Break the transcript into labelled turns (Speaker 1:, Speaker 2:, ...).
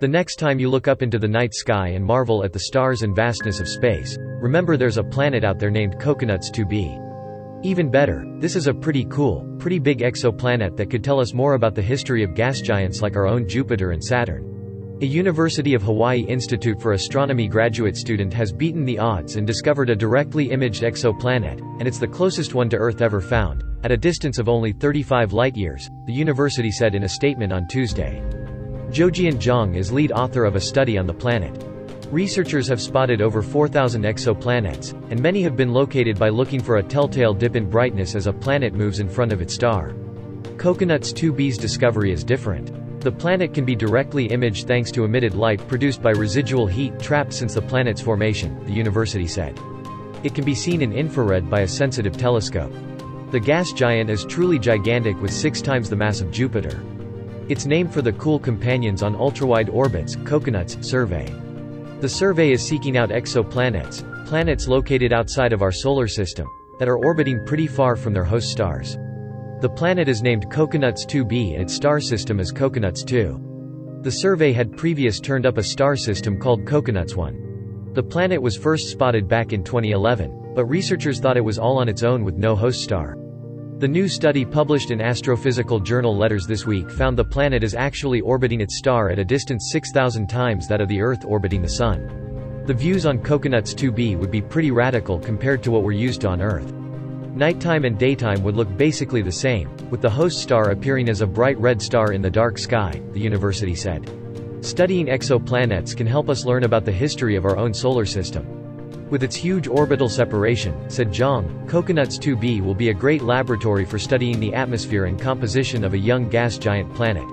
Speaker 1: The next time you look up into the night sky and marvel at the stars and vastness of space, remember there's a planet out there named Coconuts 2b. Even better, this is a pretty cool, pretty big exoplanet that could tell us more about the history of gas giants like our own Jupiter and Saturn. A University of Hawaii Institute for Astronomy graduate student has beaten the odds and discovered a directly imaged exoplanet, and it's the closest one to Earth ever found, at a distance of only 35 light-years, the university said in a statement on Tuesday. Zhoujian Zhang is lead author of a study on the planet. Researchers have spotted over 4,000 exoplanets, and many have been located by looking for a telltale dip in brightness as a planet moves in front of its star. Coconuts 2b's discovery is different. The planet can be directly imaged thanks to emitted light produced by residual heat trapped since the planet's formation, the university said. It can be seen in infrared by a sensitive telescope. The gas giant is truly gigantic with six times the mass of Jupiter. It's name for the cool companions on ultrawide orbits, Coconuts, survey. The survey is seeking out exoplanets, planets located outside of our solar system, that are orbiting pretty far from their host stars. The planet is named Coconuts 2b and its star system is Coconuts 2. The survey had previous turned up a star system called Coconuts 1. The planet was first spotted back in 2011, but researchers thought it was all on its own with no host star. The new study published in Astrophysical Journal Letters this week found the planet is actually orbiting its star at a distance 6,000 times that of the Earth orbiting the Sun. The views on Coconuts 2b would be pretty radical compared to what we're used to on Earth. Nighttime and daytime would look basically the same, with the host star appearing as a bright red star in the dark sky, the university said. Studying exoplanets can help us learn about the history of our own solar system. With its huge orbital separation, said Zhang, Coconuts 2b will be a great laboratory for studying the atmosphere and composition of a young gas giant planet.